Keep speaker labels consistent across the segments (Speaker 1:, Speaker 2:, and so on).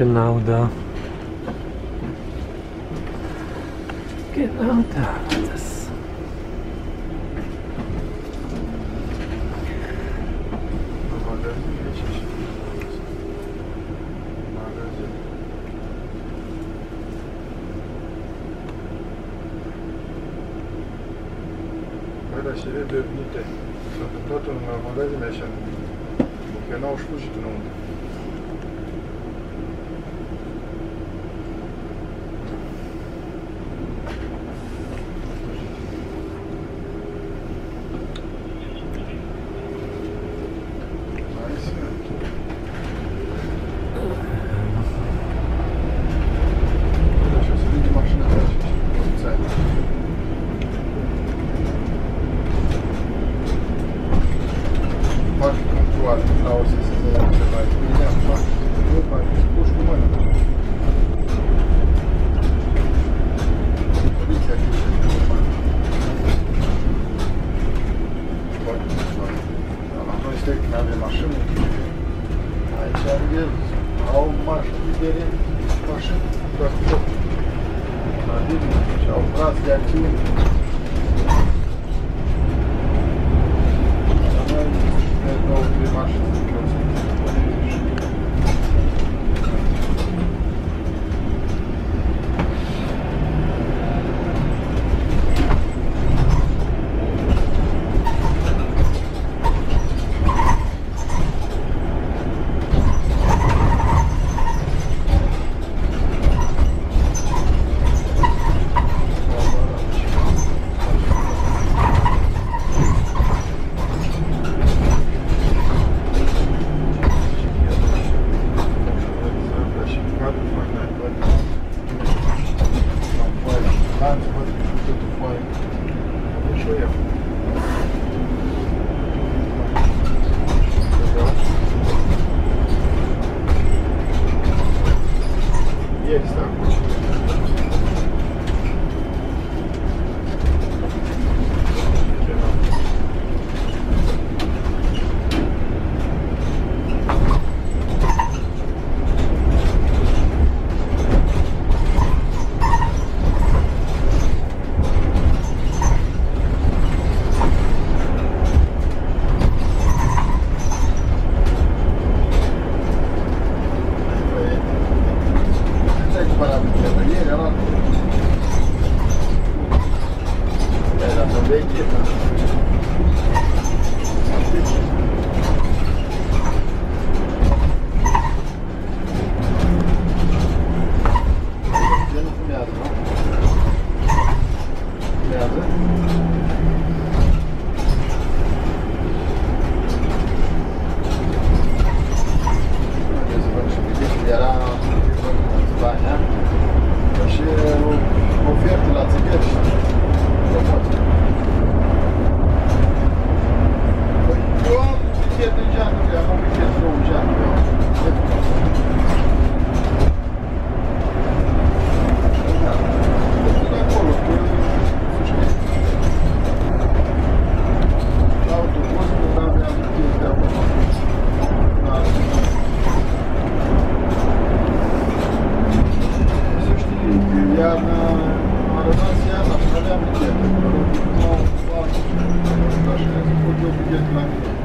Speaker 1: Genau da. Genau da.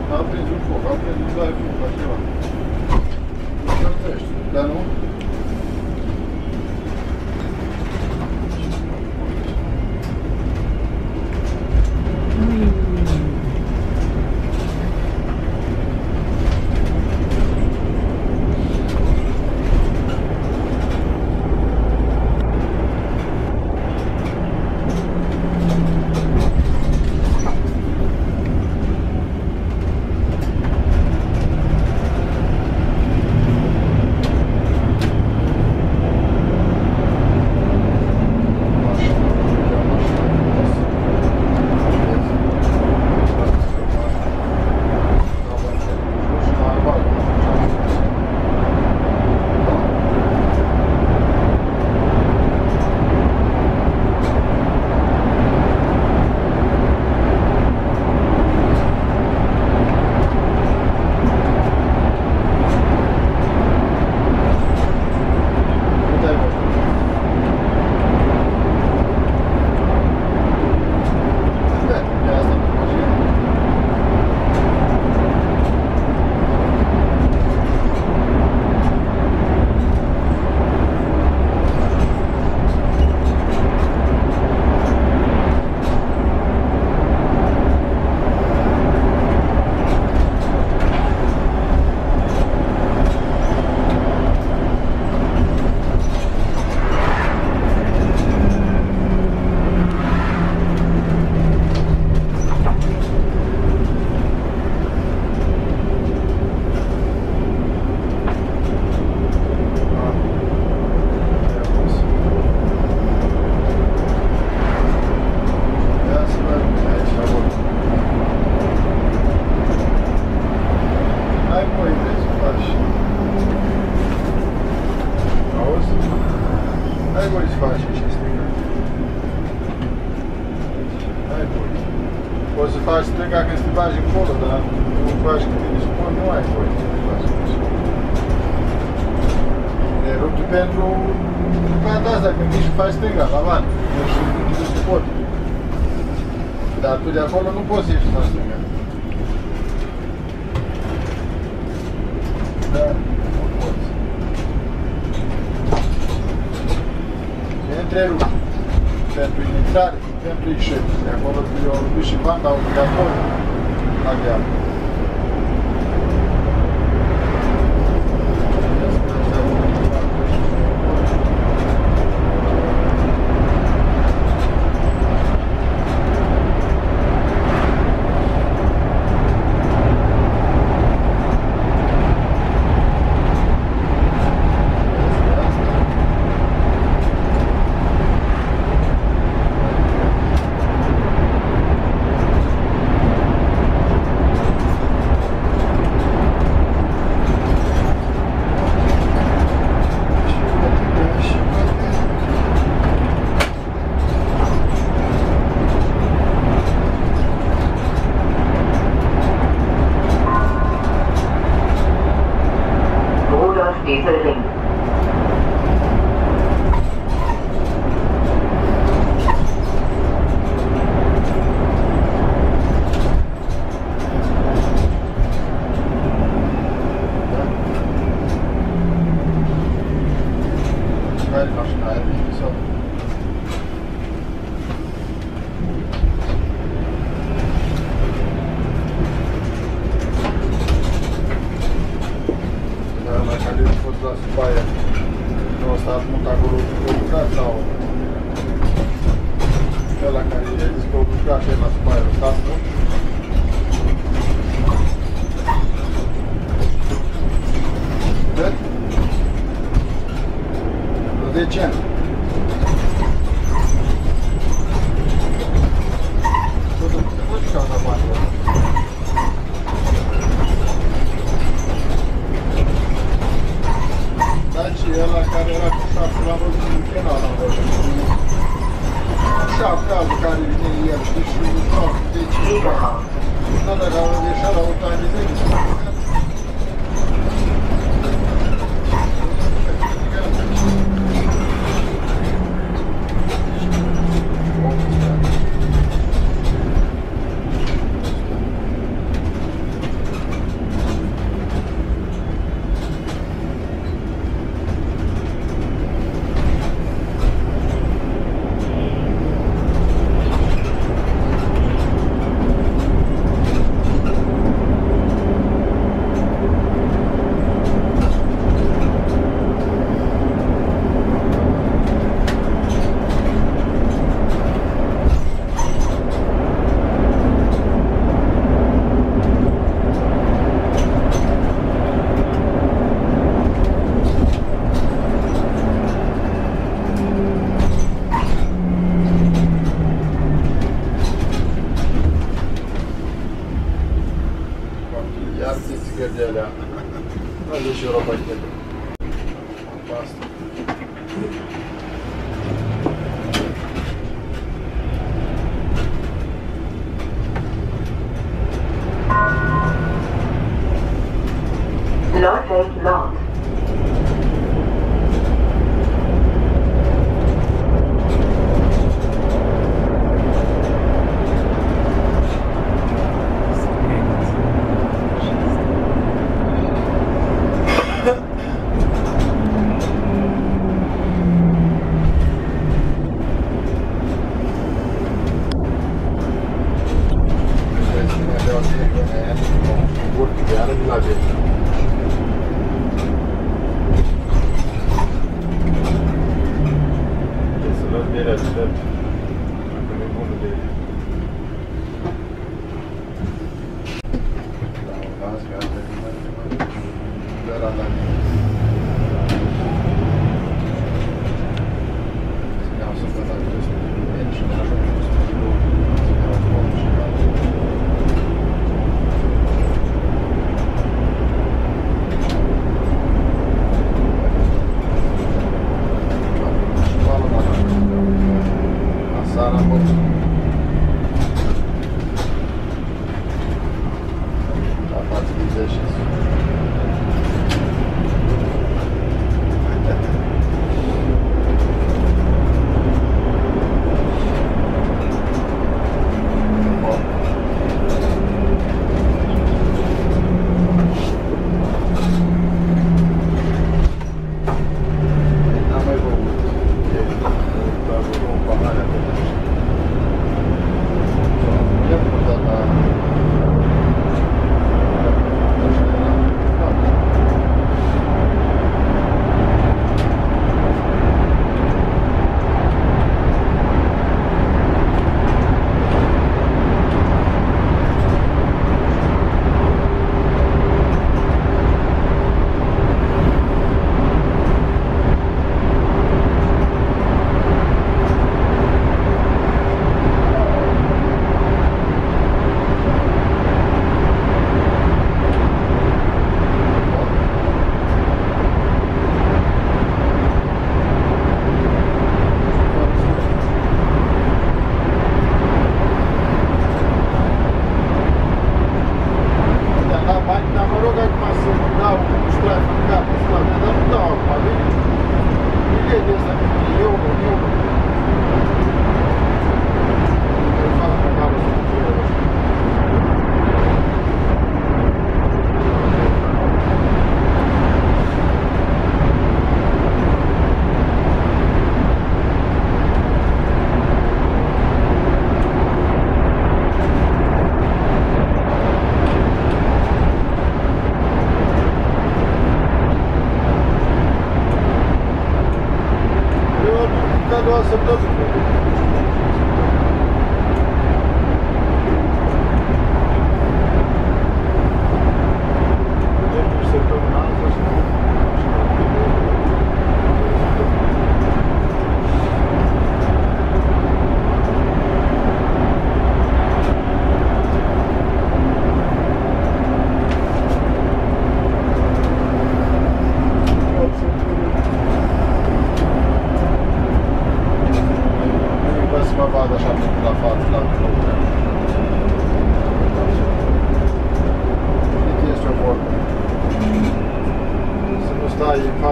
Speaker 2: Dá pra gente um pouco, dá pra gente um pouco. Dá não? Eu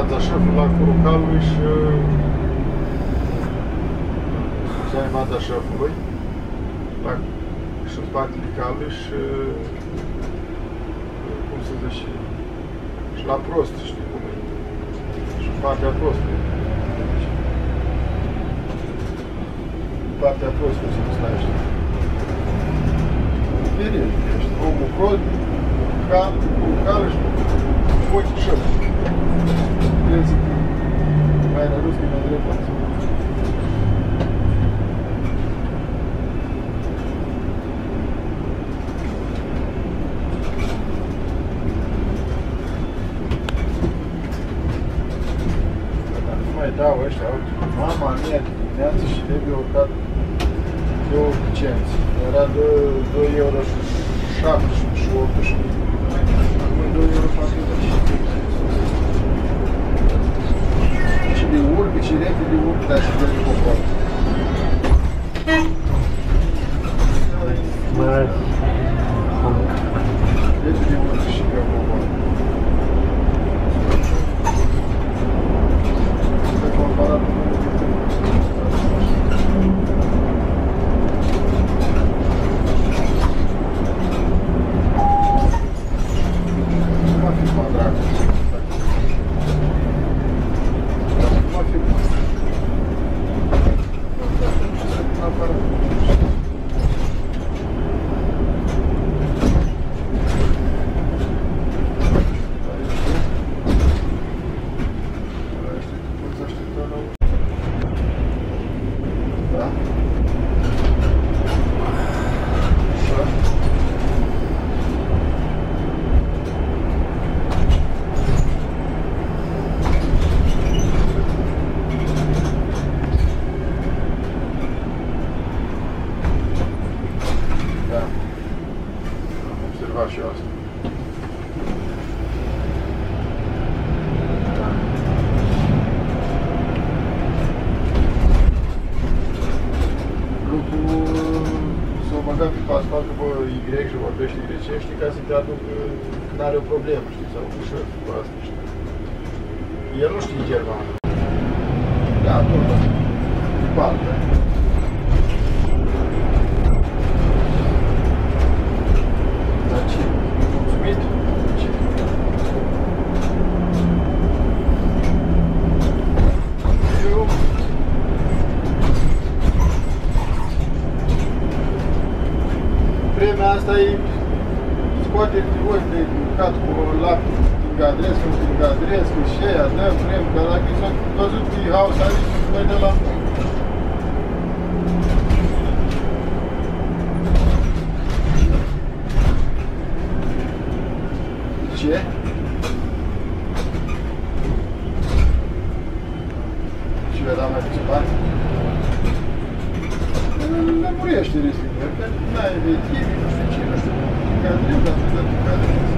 Speaker 1: stai în fața șefului la curul calului și să ai mata șefului la, și în spatele calului și cum să zice și la prost, știi cum e. Și în partea prostului. partea prost, cum se numește. Bine, ești omul crod, cal, cu cală și cu ochii șăp. Crezi că mai la ruscă, mai drept. Dar nu mai dau ăștia, uite, mama mea de dimineață și trebuie urcat două licențe. Era de 2 euro și 7 și 18. Acum e 2 euro 40. Și de urc, și repede urc, dar și de popor.
Speaker 3: Mai
Speaker 1: Repede urc și pe popor. Să comparat cu direct și vorbește grecește ca să te aduc uh, când are o problemă, știi, sau ușor cu asta, știi. El nu știe germană. Da, tot, da. Departe. Dar ce? Mulțumit? Ce? Eu vremea asta e scoate voi de cat cu lapte din gadresc, nu din gadresc, și aia, dăm vrem, dar dacă s-a văzut că e haos aici, noi de la noi. Ce? Și vedea mai puțin bani? Lămurește respectiv, că n-ai vechimi, nu știu ce, nu știu, cadrez, dar nu dă cadrez.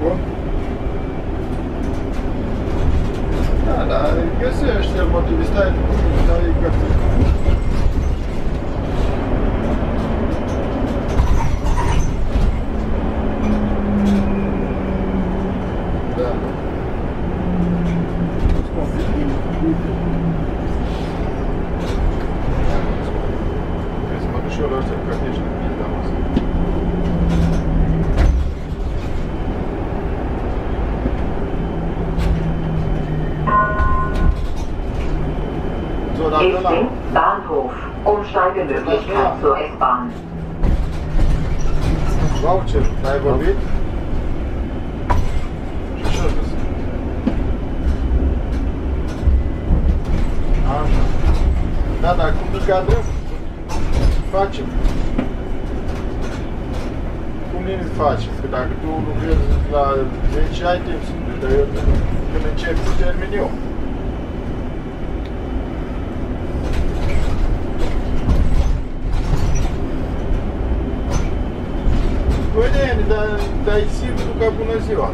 Speaker 1: Bun? Da, dar găsește motive, stai tu cu mine, dar e găsit. Da. Îți confirm, uite. Trebuie să mă duc și eu la ăștia că ești în pizda noastră. So, dann
Speaker 2: Esting,
Speaker 1: genau.
Speaker 2: Bahnhof. Umsteigemöglichkeit zur S-Bahn.
Speaker 1: Voucher, ai vorbit? Și ce a zis? Așa. Da, dar cum îl cadrăm? Facem. Cum ne facem? Că dacă tu lucrezi la 10 ai timp să dar eu când încep să termin eu. Păi de dar dai simplu ca bună ziua.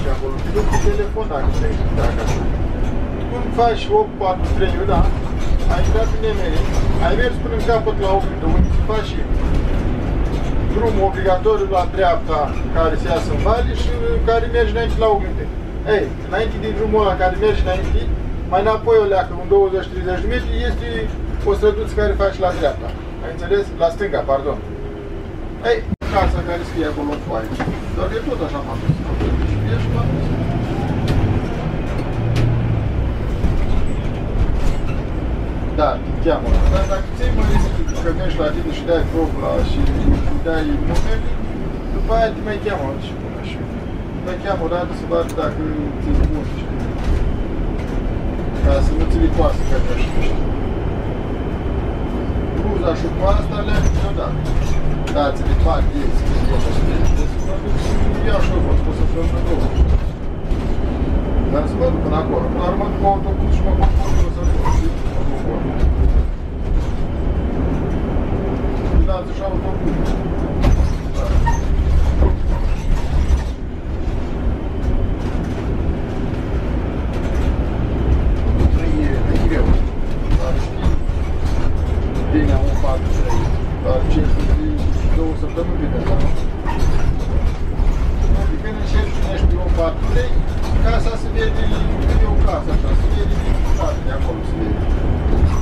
Speaker 1: Și acolo, te duc cu telefon dacă vrei, dacă așa. Cum faci 8, 4, 3, da? Ai intrat în emere, ai mers până în capăt la oglindă, unde se faci și drumul obligatoriu la dreapta care se iasă în vale și care merge înainte la oglindă. Ei, înainte de drumul ăla care merge înainte, mai înapoi o leacă, un 20-30 de metri, este o străduță care faci la dreapta. Ai înțeles? La stânga, pardon. Ei, casa care scrie acolo în foaie. Doar e tot așa m-am dus. Și ești m-am dus. Da, te cheamă. Dar dacă ți-ai mai risc că mergi la tine și dai probla și dai numele, după aia te mai cheamă și până și te cheamă o dată să vadă dacă ți-e bun, știi? Ca să nu ți le coasă că nu știi. Bluza și cu asta le-am niciodată. Dați-le ești pe un 4-3, casa se vede, e o casă așa, se vede din stare de acolo, se vede.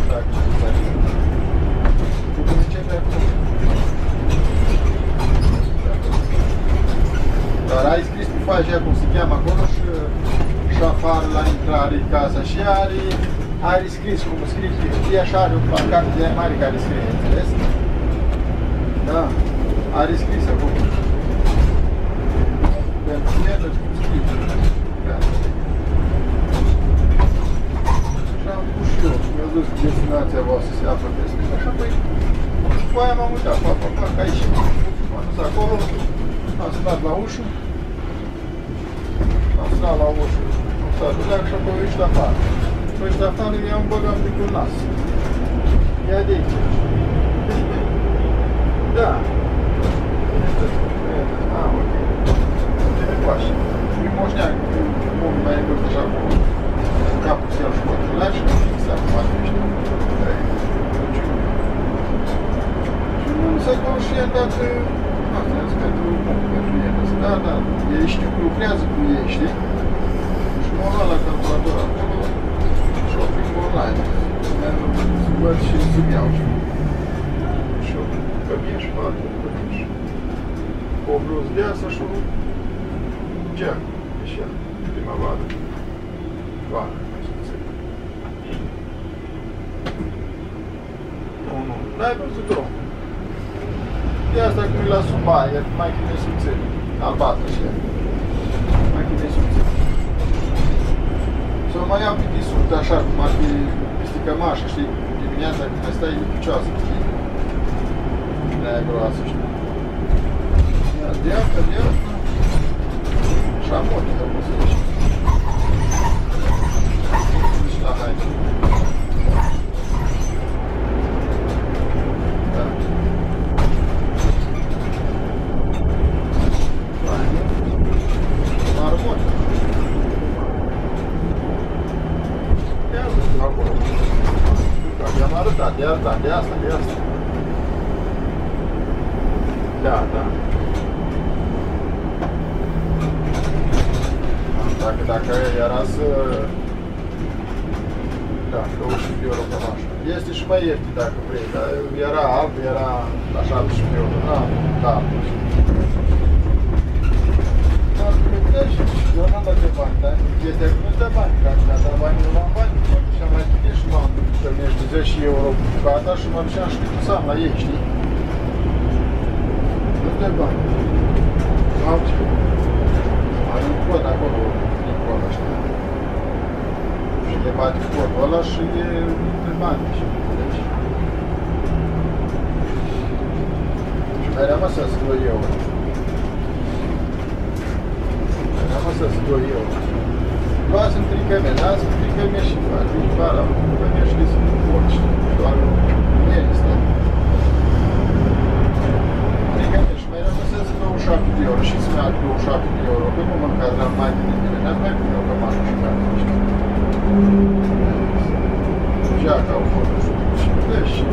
Speaker 1: Dacă ce să Tu când începi acolo. Dar ai scris pe faja cum se cheamă acolo și, și afară la intrare casa și are, are scris cum scrie, e așa, are un placard de mare care scrie, înțeles? Da, are scris acolo. Pentru mine, cum scrie. Da. Și am pus și eu, mi-a dus destinația voastră se află pe scris, așa, păi, cu aia m-am uitat, pa, pa, pa, aici, m-am dus acolo, am sunat la ușă, am sunat la ușă, am stat de leac și apoi ieși de afară. Păi ieși de afară, i-am băgat pe cu nas. Ia de aici. Da. Ah, ok. Te coașe. Și moșneag, omul mai încât așa cu capul să iau și cu lași și fixa cu mai miște. Și nu, asta pentru, pentru ele. Da, da, ei știu, lucrează cu ei, știi? Și mă luat la calculator acolo, shopping online. Să văd și să-mi iau și shopping. Că mie și foarte, că mie și o bluză de asta și un geac. Așa, primăvară. Vară, mai să înțeleg. Nu, nu, n-ai văzut-o. De asta cum e la sub aia, mai bine subțiri. Albastră și ea. Mai bine subțiri. Să mai iau piti sub, așa, cum ar fi peste cămașă, știi? Dimineața când stai e picioasă, știi? De-aia groasă, știi? Ia, de asta, de asta. Și am ochii, dar poți să ieși. Și la haine. Marmot. Ia uite acolo. Da, i-am arătat, de asta, de asta, de asta. Da, da. Dacă, dacă era să... Da, 20 de euro pe mașă. Este și mai ieftin dacă vrei, dar era alb, era la 70 de euro. Da, da. Dar vedeți, eu n-am dat de bani, dar chestia că nu-ți dă bani, că dacă mi-a dat bani, nu am bani. Mă duceam mai bine și m-am întâlnit de 10 euro cu bucata și mă duceam și cât am la ei, știi? Nu-ți dă bani. Am ce? Are un cod acolo, din cod ăștia. Și le bate codul ăla și e de bani. Și, deci. Și mai rămăsesc 2 euro. Mai rămăsesc 2 euro. Luați-mi tricăme, dați-mi tricăme și faci. Nici vara, tricăme și sunt porci. Doar nu este. Tricăme și mai rămăsesc 27 de euro. Și să-mi ia 27 de euro, că nu mă încadram mai bine bine. Dar mai bine o cămașă și care știu. Geaca au fost 150 și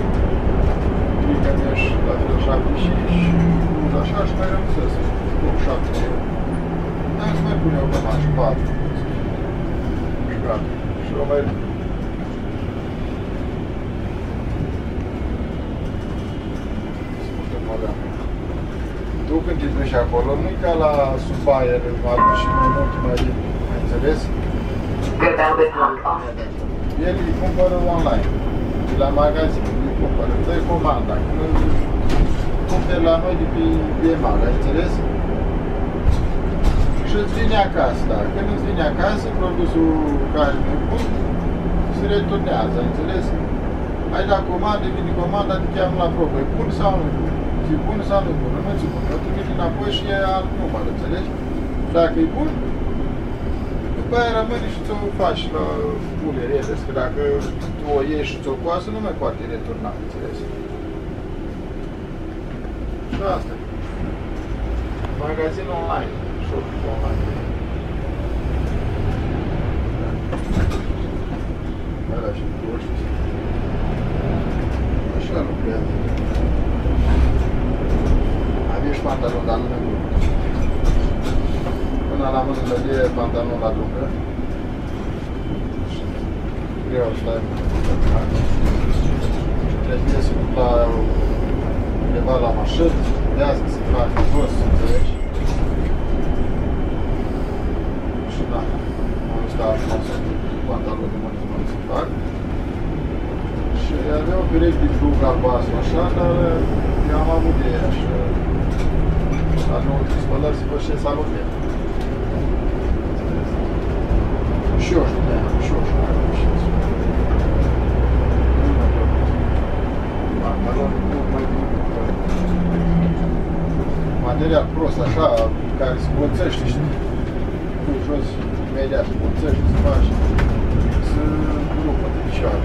Speaker 1: tricăme și la fel 75 și bluza așa și mai rămăsesc 27 de euro. Dar să mai pune o cămașă, 4. Și gata. Și o mai Scuze, mă leam. Tu când te duci acolo, nu-i ca la subaie, alb și mai mult mai limpede, mai înțeles?
Speaker 2: Gewerbepark offen.
Speaker 1: El îi cumpără online, de la magazin, îi cumpără, îți dai comanda, când îl cumperi la noi de pe EMAG, ai înțeles? Și îți vine acasă, da. Când îți vine acasă, produsul care nu e bun, se returnează, ai înțeles? Ai dat comandă, vine comanda, te cheamă la probă, e bun sau nu e bun? E bun sau nu e bun? Nu ți bun, tu vine înapoi și e alt număr, înțelegi? Dacă e bun, după aia rămâne și ți-o faci la pule rele, că dacă tu o ieși și ți-o coasă, nu mai poate returna, înțeles? Și asta e. Magazin online, shopping online. Ăla și proști. Așa lucrează. Aveți pantalon, dar nu ne Până la mână de pantalon la lungă. Greu stai. Trebuie să duc la undeva la mașină, de asta se fac jos, înțelegi? Și da, am stat frumos pantaloni de mâini mă să fac. Și avea o pereche de plug albastru așa, dar eu am avut de ea și la nou de spălări se fășe salutare. Și eu știu de aia, și eu știu de aia, și eu știu. Pantaloni mult mai bine. Material prost, așa, care se boțește, știi? Cu jos, imediat se boțește, se face, se rupă de picioare.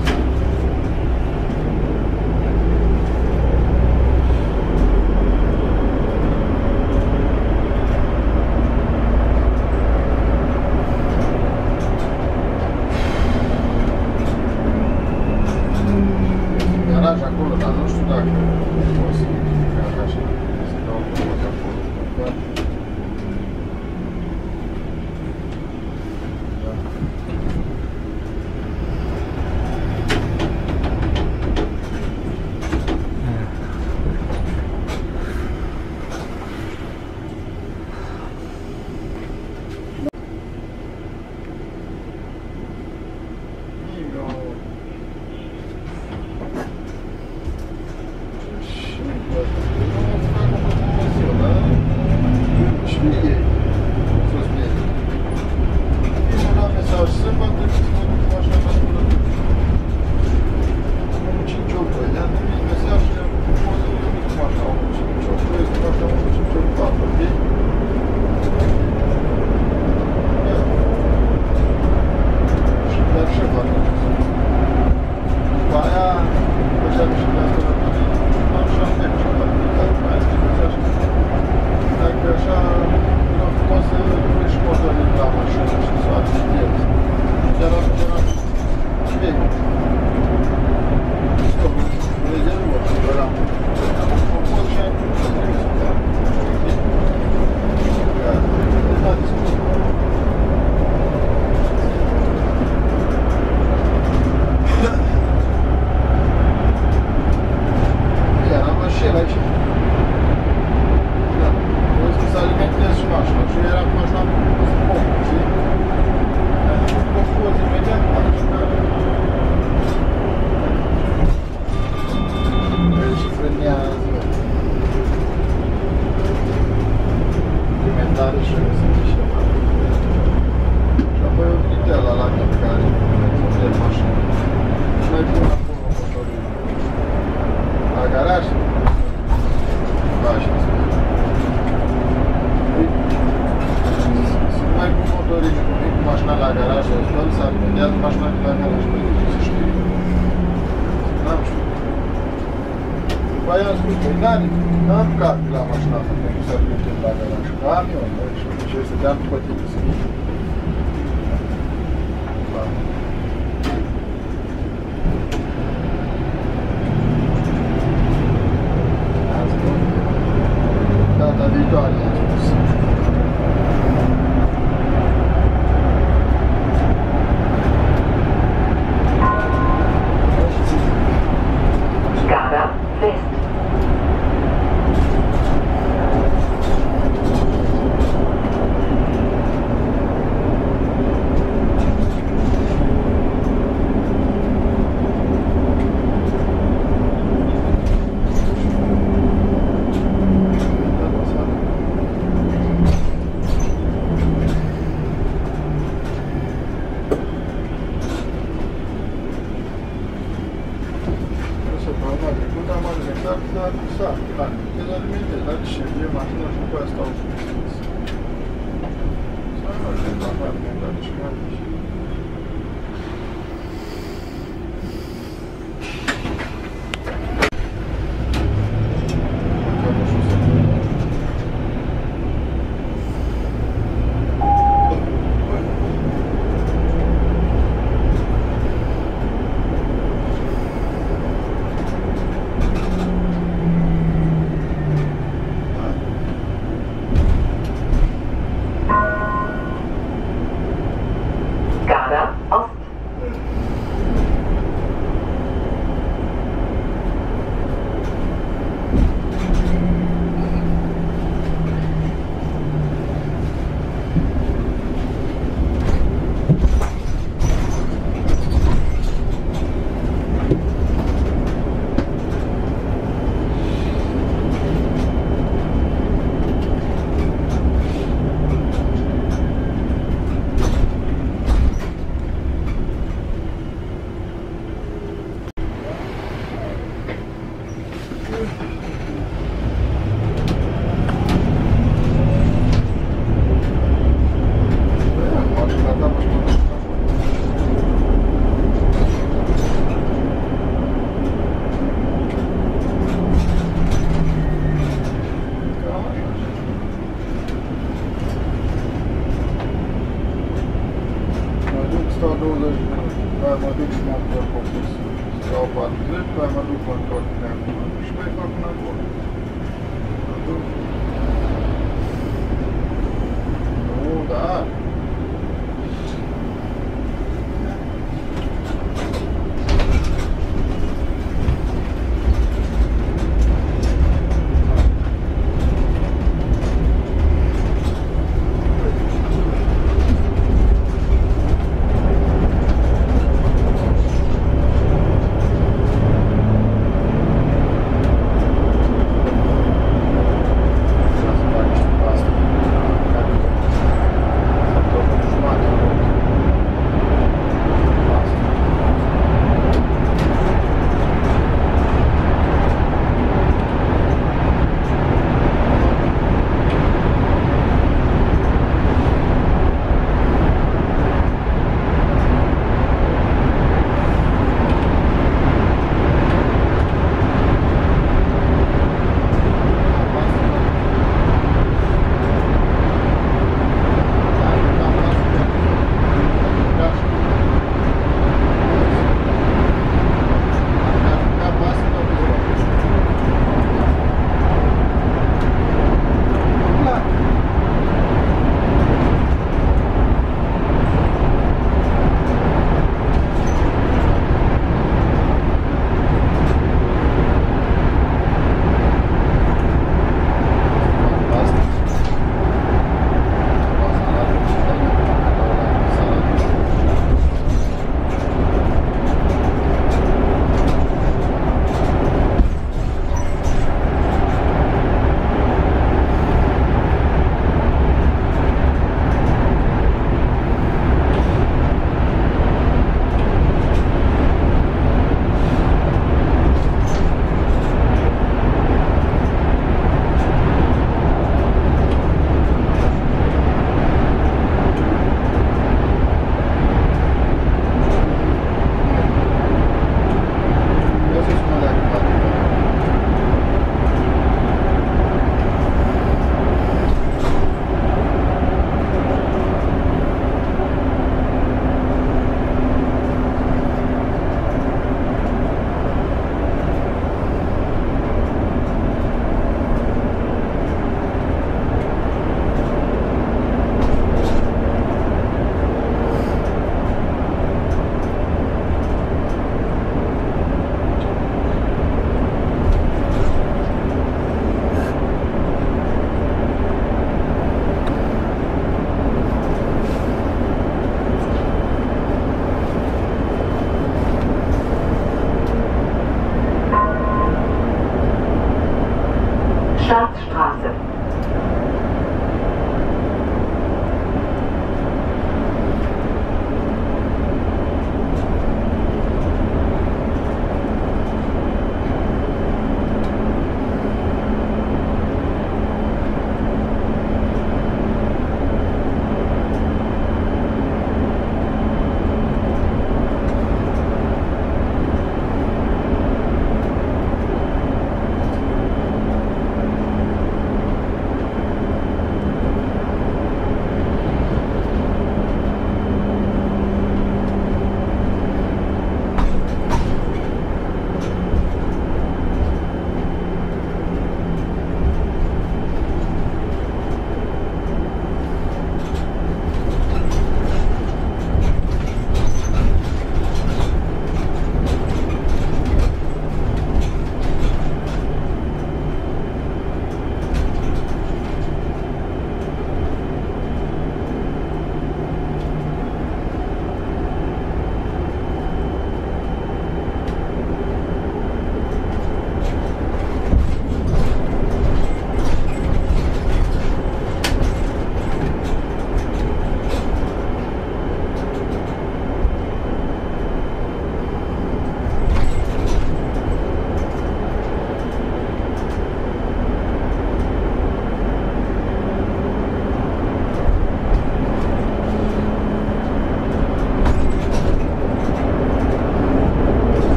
Speaker 1: Bayan's N-am, n-am card la mașina asta, pentru să-l la mașina, nu, deci, ce se dea după tine, să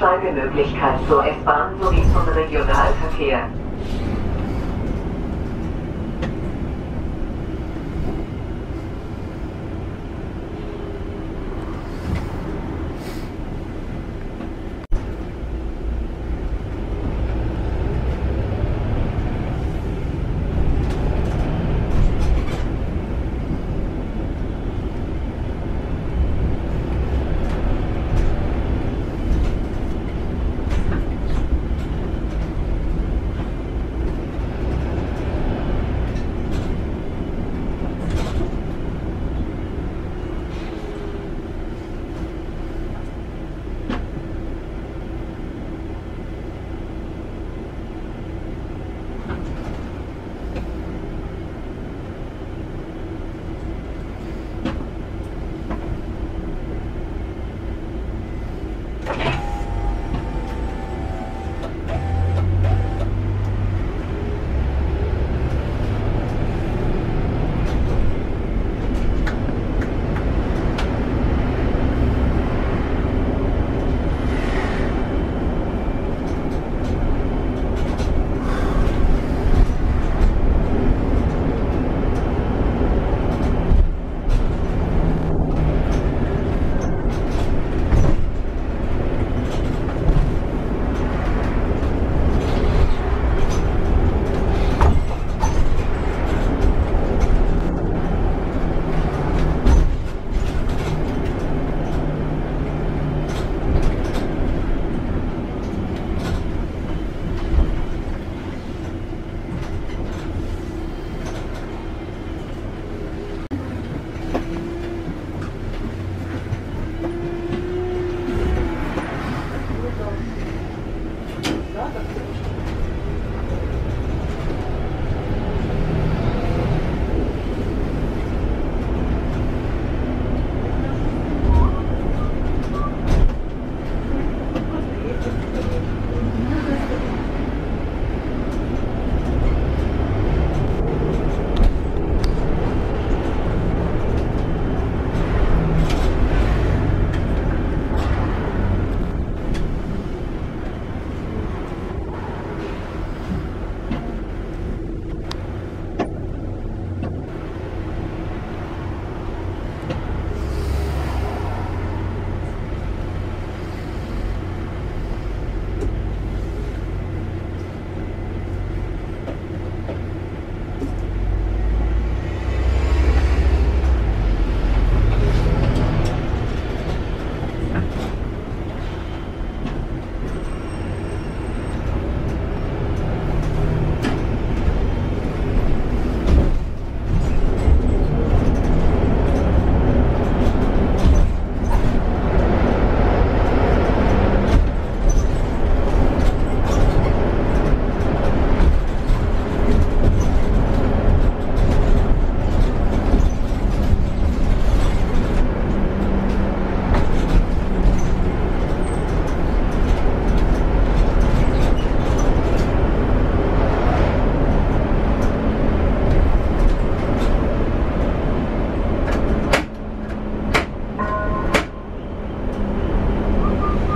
Speaker 3: Umsteigemöglichkeit zur S-Bahn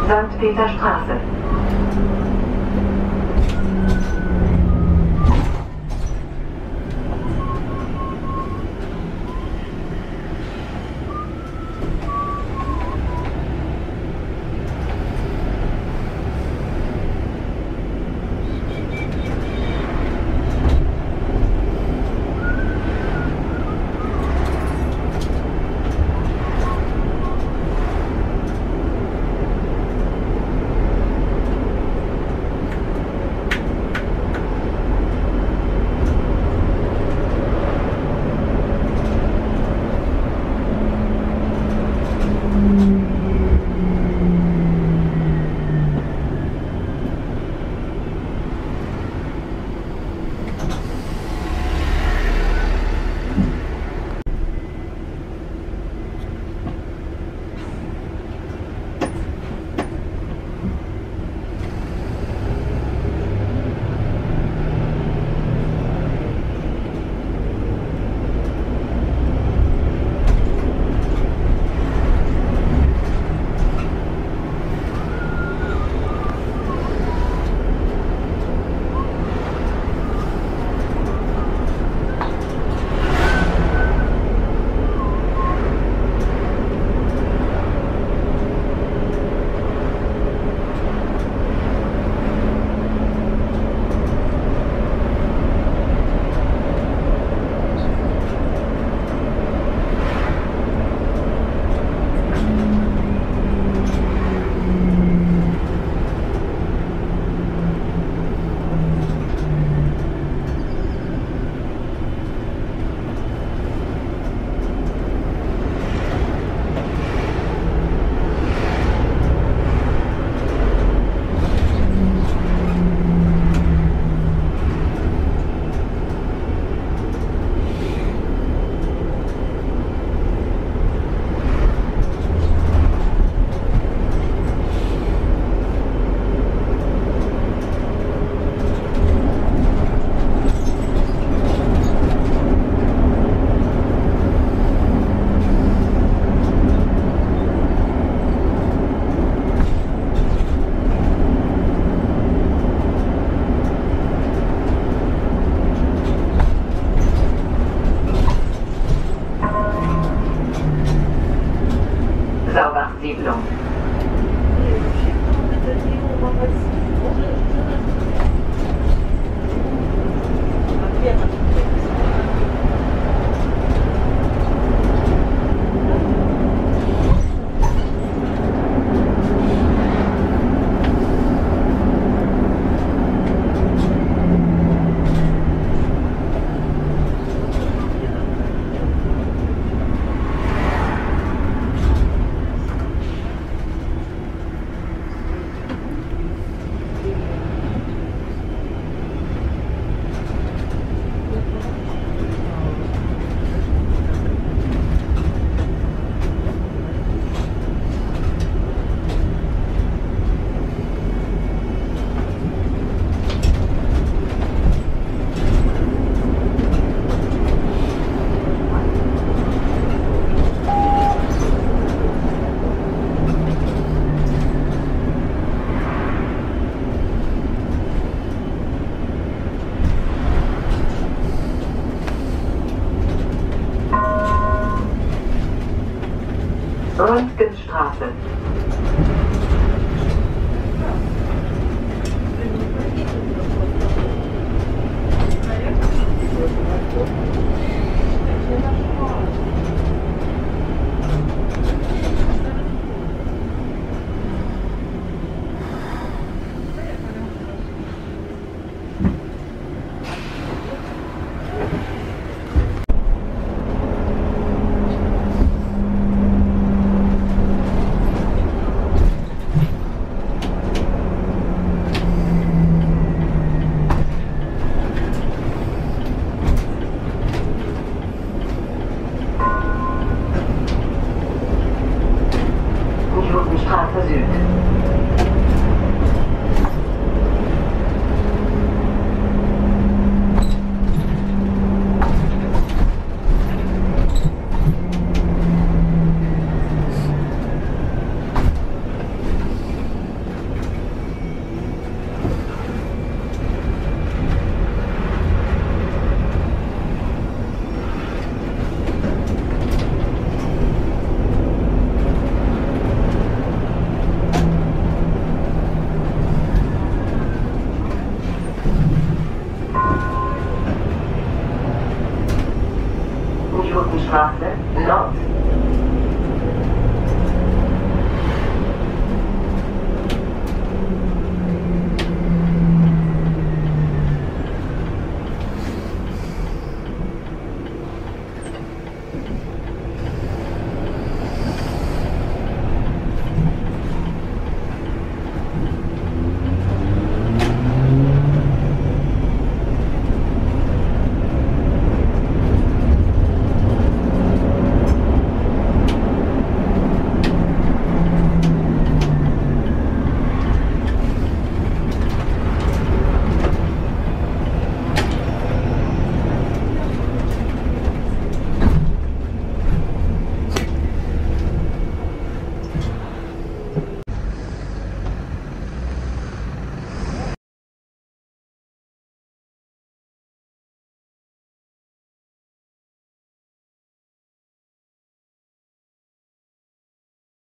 Speaker 3: St. Peter Straße.